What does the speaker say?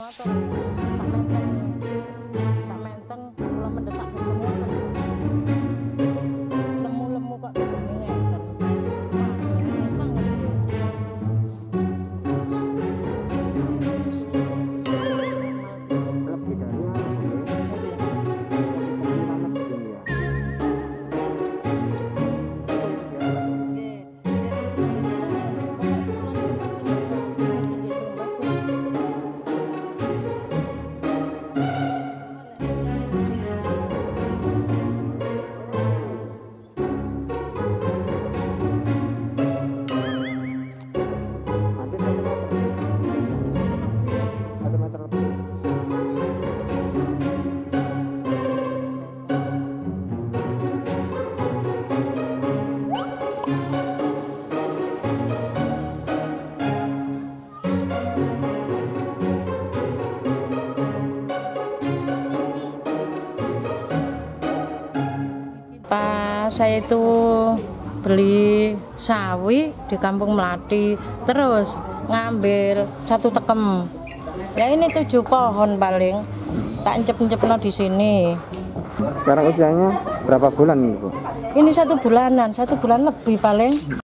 lebih saya itu beli sawi di Kampung Melati, terus ngambil satu tekem. Ya ini tujuh pohon paling, tak encep-encep di sini. Sekarang usianya berapa bulan nih Bu? Ini satu bulanan, satu bulan lebih paling.